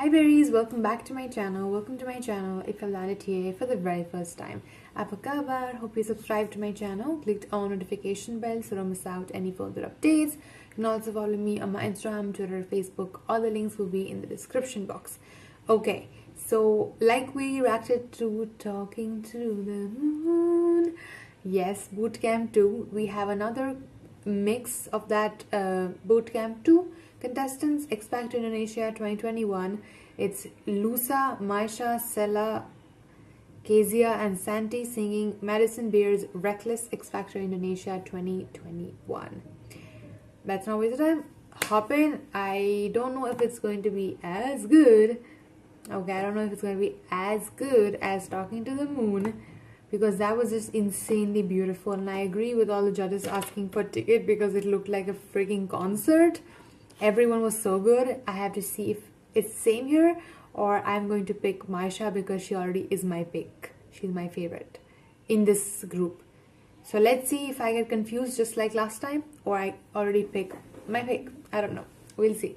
Hi berries, welcome back to my channel. Welcome to my channel if you've landed here for the very first time. Apa kabar? Hope you subscribed to my channel, clicked on notification bell so don't miss out any further updates. You can also follow me on my Instagram, Twitter, Facebook. All the links will be in the description box. Okay, so like we reacted to Talking to the Moon. Yes, Bootcamp 2. We have another mix of that uh, Bootcamp 2 Contestants Factor Indonesia 2021. It's Lusa, Maysha, Cella, Kezia, and Santy singing Madison Beer's Reckless X Factor Indonesia 2021. That's not waste of time. Hop in. I don't know if it's going to be as good. Okay, I don't know if it's going to be as good as Talking to the Moon because that was just insanely beautiful and I agree with all the judges asking for ticket because it looked like a freaking concert everyone was so good. I have to see if it's same here or i'm going to pick Maysha because she already is my pick. She's my favorite in this group. So let's see if i get confused just like last time or i already pick my pick. I don't know. We'll see.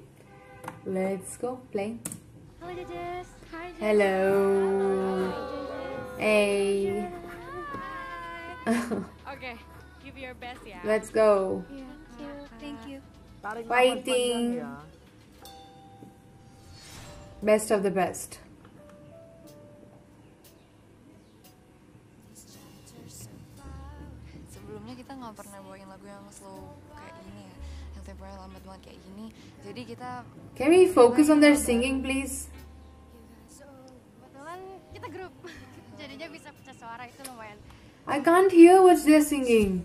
Let's go play. Hello, judges. Hi, judges. hello. Hi, hey. Okay, give your best, yeah. let's go. Thank Fighting. nafas panjang ya. best of the best sebelumnya kita nggak pernah bawain lagu yang slow kayak gini eh. ya yang temponya lambat banget kayak gini jadi kita can we focus on their singing please Kebetulan kita grup, jadinya bisa pecah suara itu lumayan. i can't hear what they're singing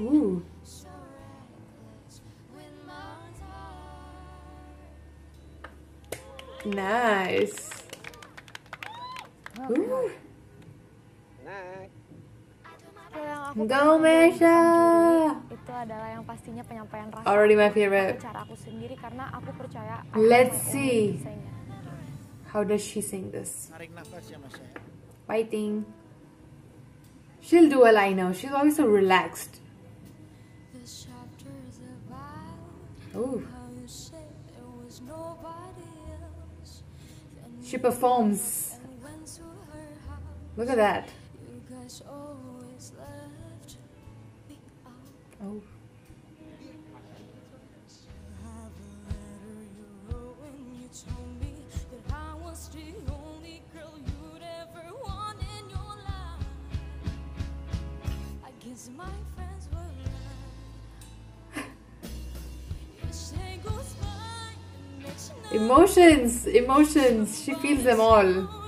Ooh. Nice. Ooh. Skill Go, paling Mesha. itu adalah yang pastinya penyampaian rasa. Already my Aku favorite. cara aku sendiri karena aku percaya. aku Let's see. How does she sing this? Tarik nafas ya mas ya. Fighting. She'll do well, I know. She's always so relaxed. Ooh. She performs. Look at that. Oh. Emotions, emotions. She feels them all.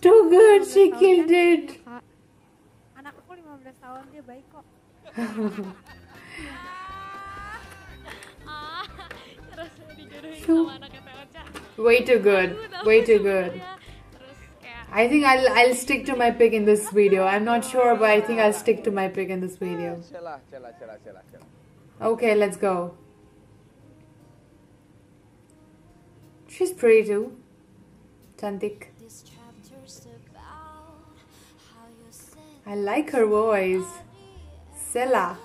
Too good. She killed it. Kak, Anak aku 15 tahun dia baik kok. ah terus dijodohin sama anaknya Teocha Way too good. Way too good. I think I'll I'll stick to my pick in this video. I'm not sure, but I think I'll stick to my pick in this video. Okay, let's go. She's pretty too. Chantik. I like her voice. Cella.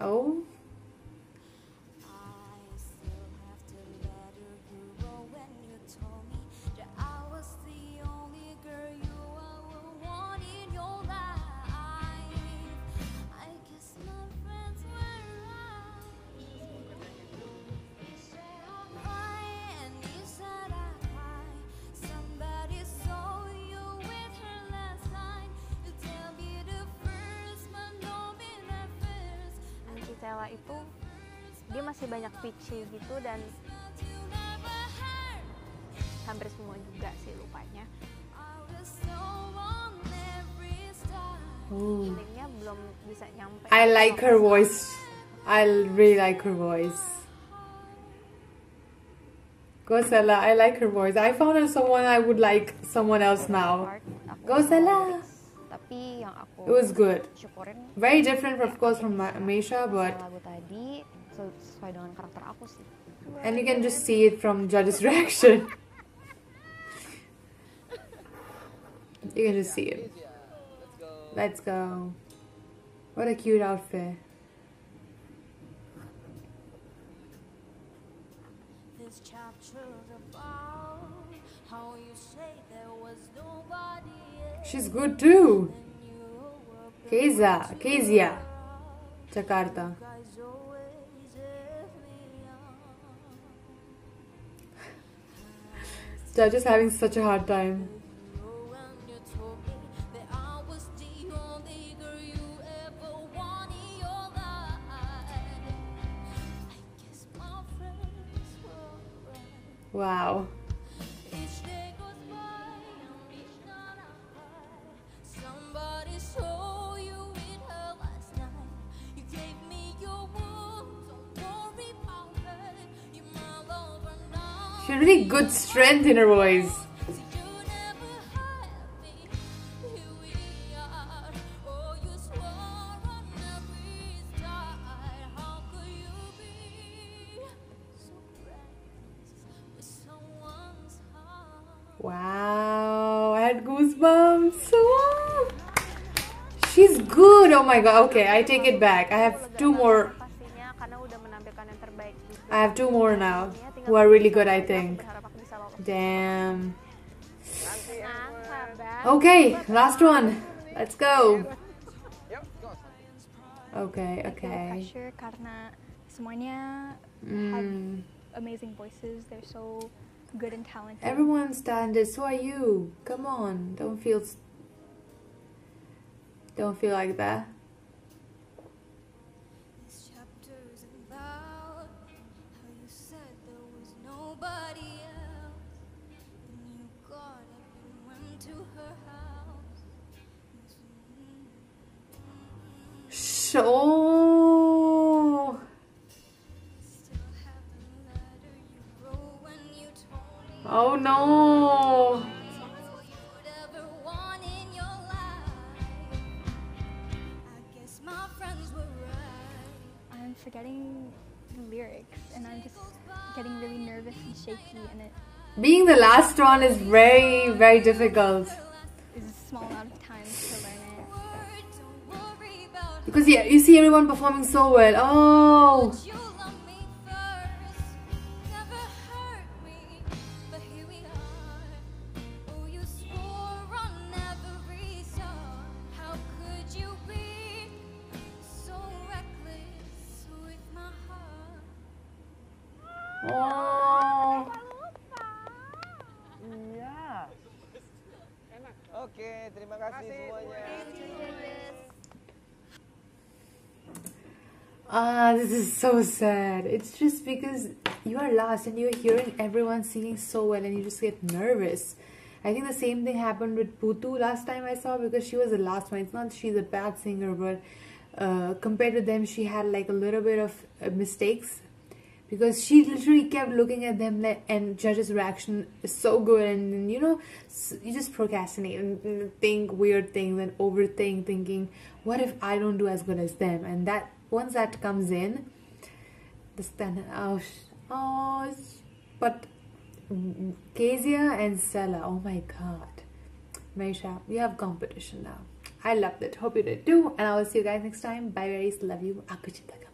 Oh, si Sela itu dia masih banyak pitchy gitu dan hampir semua juga sih lupanya feelingnya belum bisa nyampe I like her voice. I really like her voice. Go Sela, I like her voice. I found her someone I would like someone else now. Part, tapi yang aku It was good. syukurin Very different, of course, from Ma- Maysha, but lagu tadi sesuai dengan karakter aku sih and you can just see it from judges' reaction. you can just see it. Let's go. What a cute outfit. This chapter's about how you say there was nobody else She's good too. Keza, Kezia, Jakarta. on. Judges having such a hard time. She had really good strength in her voice. So you never had me. Here we are. You swore on every side. How could you be so reckless with someone's heart? Wow, I had goosebumps. Wow. Ah. She's good. Oh my god. Okay, I take it back. I have two more. pastinya karena udah menampilkan yang terbaik juga. I have two more now who are really good, I think. berharap aku bisa lolos Damn. Okay, last one. Let's go. Okay, okay. pressure karena semuanya Mm. amazing voices. They're so good and talented. Everyone standards. So are you? Come on. Don't feel. Don't feel like that. My friends were right. I'm forgetting the lyrics and I'm just getting really nervous and shaky and it Being the last one is very, very difficult. is small Because yeah, you see everyone performing so well. Oh. You love me first, never hurt me, but here we are. Oh, you swore on every song. How could you be so reckless with my heart? Oh. Iya. Oke, terima kasih semuanya. Ah, this is so sad. It's just because you are last and you're hearing everyone singing so well and you just get nervous. I think the same thing happened with Putu last time I saw because she was the last one. It's not she's a bad singer, but uh, compared to them, she had like a little bit of uh, mistakes because she literally kept looking at them and judges' reaction is so good and you know you just procrastinate and think weird things and overthink thinking what if I don't do as good as them and that once that comes in the stand oh oh but Kezia and Cella. Oh my god. Maysha, you have competition now. I loved it. Hope you did too. And I will see you guys next time. Bye guys. Love you. Aku cinta kamu.